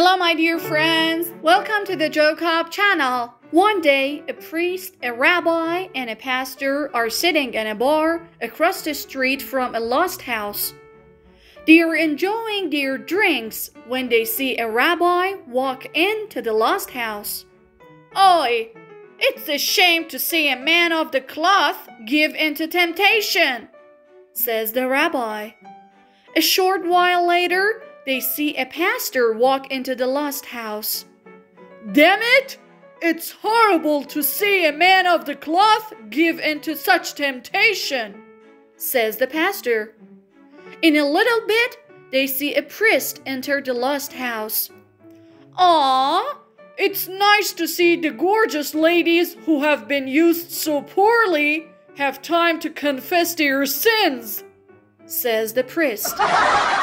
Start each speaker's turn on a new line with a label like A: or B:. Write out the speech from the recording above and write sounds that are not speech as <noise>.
A: Hello, my dear friends. Welcome to the Joke Hub channel. One day, a priest, a rabbi, and a pastor are sitting in a bar across the street from a lost house. They are enjoying their drinks when they see a rabbi walk into the lost house. Oi! It's a shame to see a man of the cloth give into temptation, says the rabbi. A short while later, they see a pastor walk into the lost house. Damn it! It's horrible to see a man of the cloth give into such temptation, says the pastor. In a little bit, they see a priest enter the lost house. Ah, it's nice to see the gorgeous ladies who have been used so poorly have time to confess their sins, says the priest. <laughs>